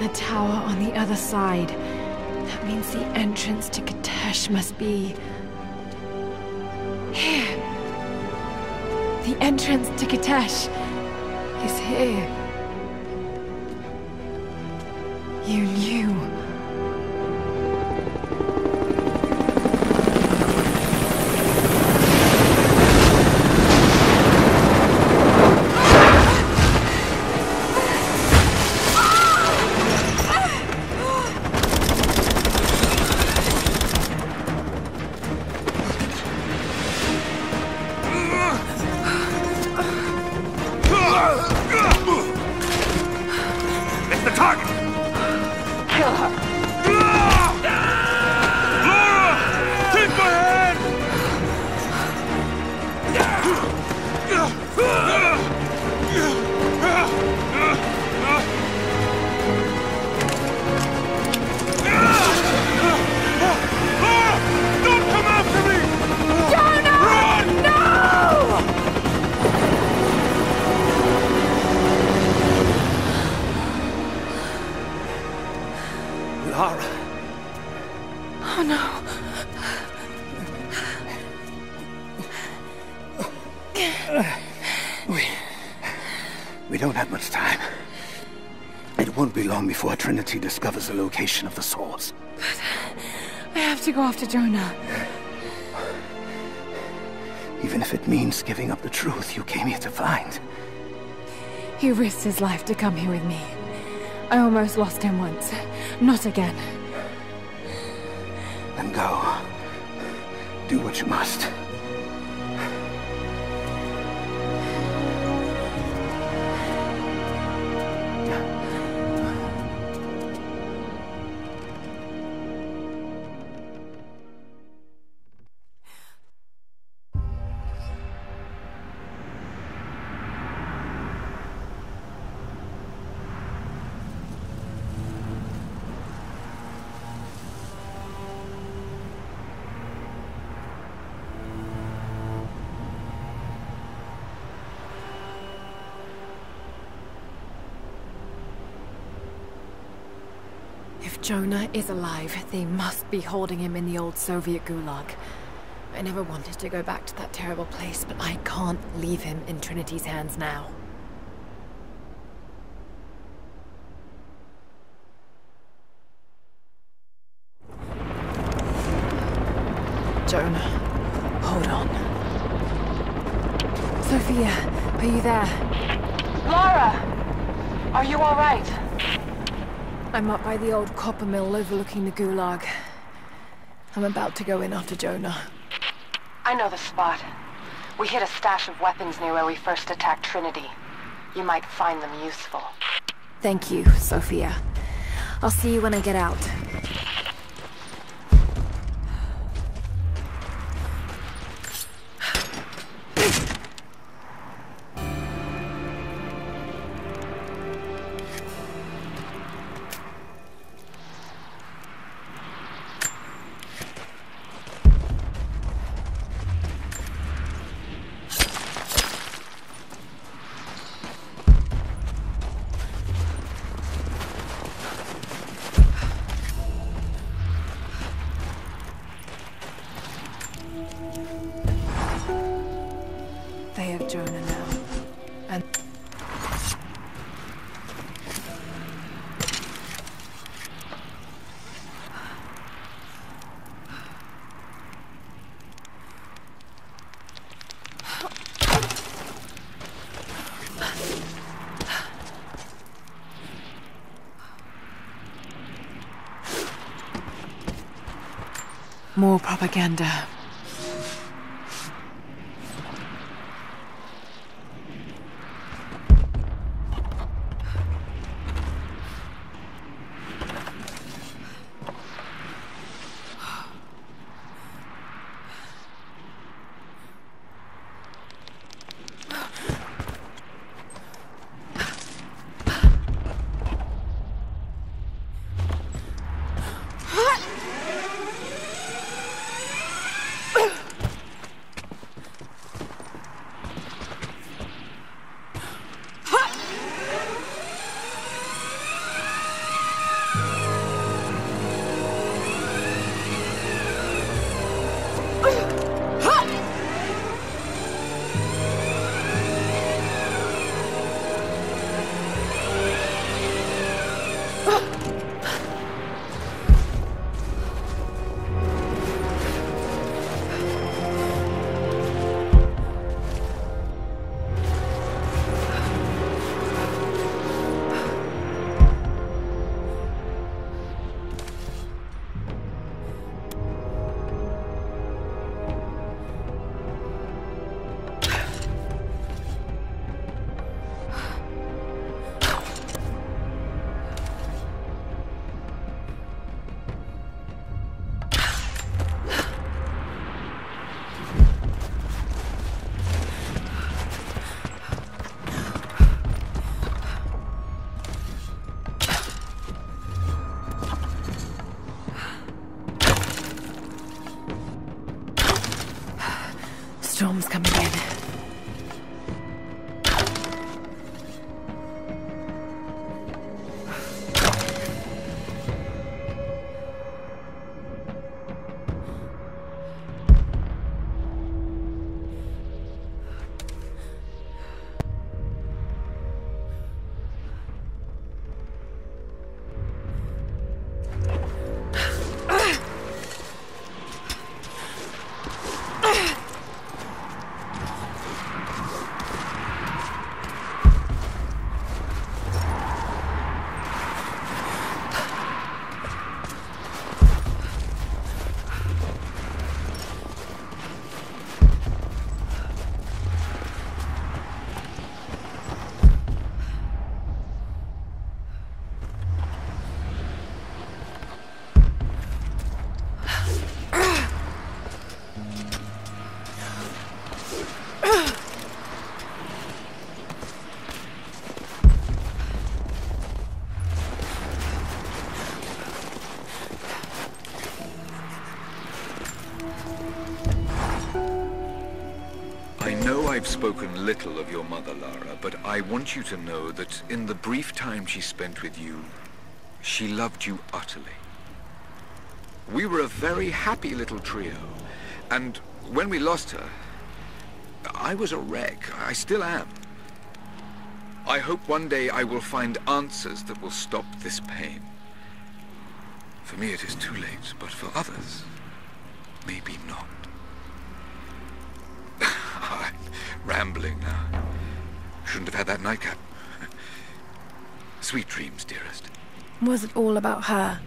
The tower on the other side. That means the entrance to Kitezh must be... Here. The entrance to Kitezh is here. You knew. We don't have much time. It won't be long before Trinity discovers the location of the source. But I have to go after Jonah. Even if it means giving up the truth you came here to find. He risked his life to come here with me. I almost lost him once. Not again. Then go. Do what you must. Jonah is alive, they must be holding him in the old Soviet gulag. I never wanted to go back to that terrible place, but I can't leave him in Trinity's hands now. Jonah, hold on. Sophia, are you there? Lara! Are you alright? I'm up by the old copper mill overlooking the gulag. I'm about to go in after Jonah. I know the spot. We hid a stash of weapons near where we first attacked Trinity. You might find them useful. Thank you, Sophia. I'll see you when I get out. They have Jonah now. And more propaganda. I've spoken little of your mother, Lara, but I want you to know that in the brief time she spent with you, she loved you utterly. We were a very happy little trio, and when we lost her, I was a wreck. I still am. I hope one day I will find answers that will stop this pain. For me it is too late, but for others, maybe not. I'm rambling now. Shouldn't have had that nightcap. Sweet dreams, dearest. Was it all about her?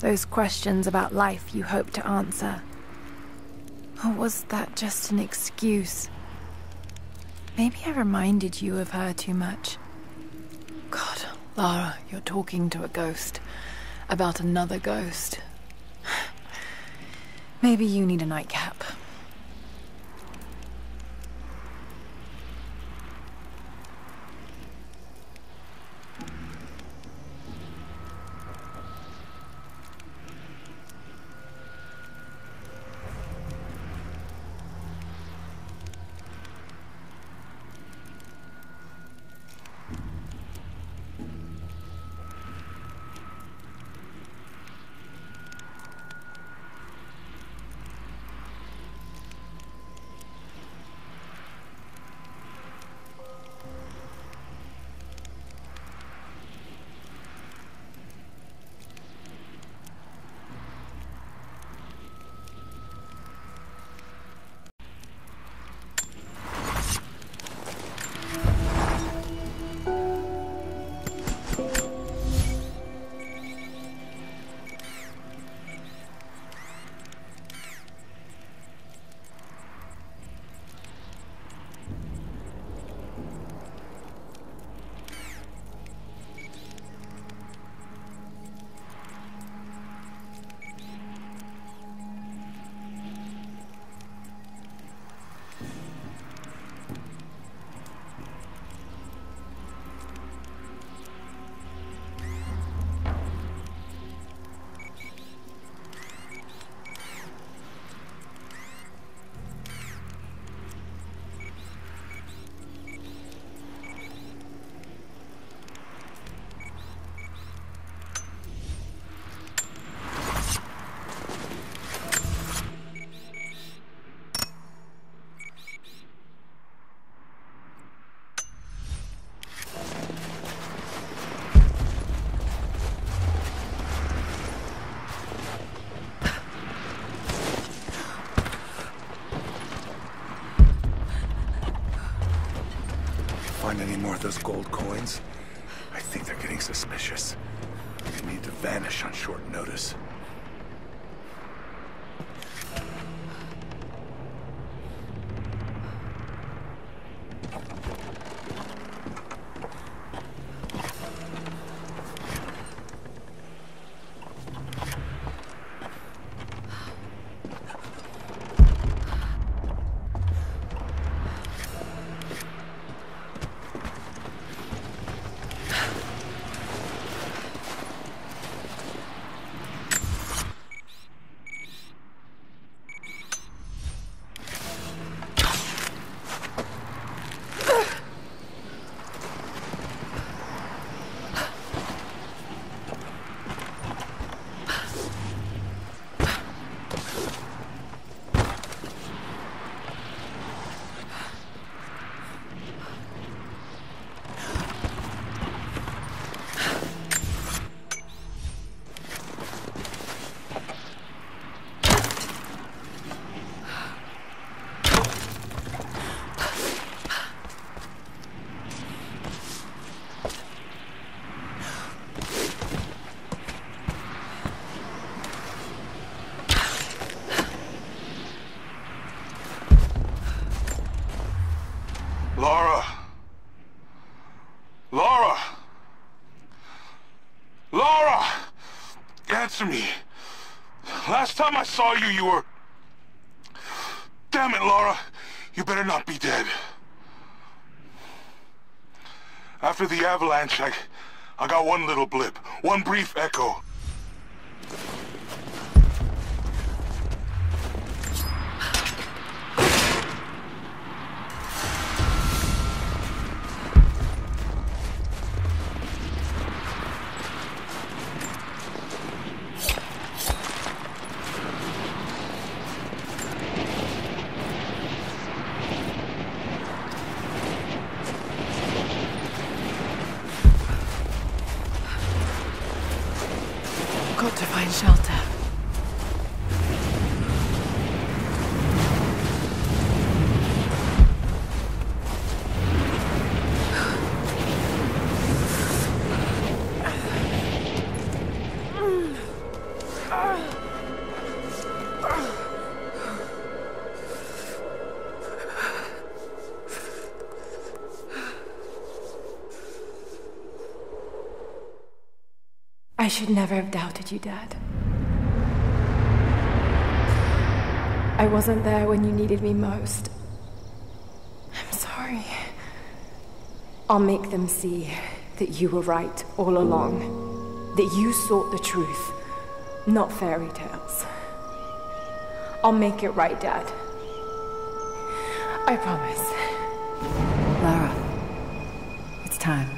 Those questions about life you hoped to answer? Or was that just an excuse? Maybe I reminded you of her too much. God, Lara, you're talking to a ghost. About another ghost. Maybe you need a nightcap. Those gold coins? I think they're getting suspicious. They need to vanish on short notice. Answer me. Last time I saw you, you were... Damn it, Lara. You better not be dead. After the avalanche, I... I got one little blip. One brief echo. Should never have doubted you, Dad. I wasn't there when you needed me most. I'm sorry. I'll make them see that you were right all along. That you sought the truth, not fairy tales. I'll make it right, Dad. I promise. Lara, it's time.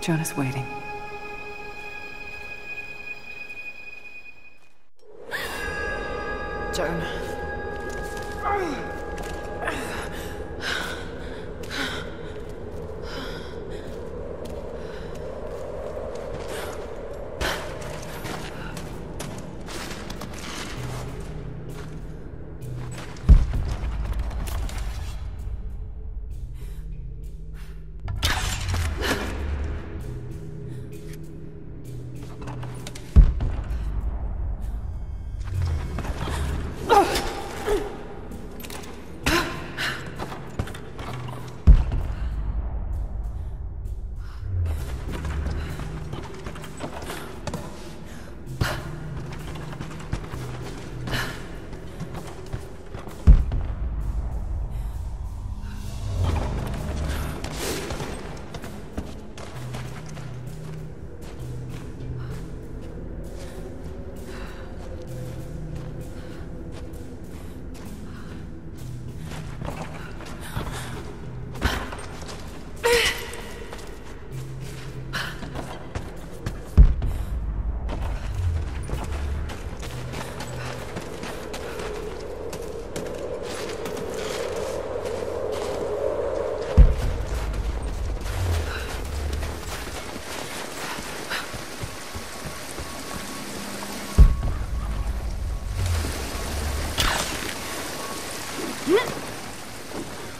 Jonah's waiting. Jonah.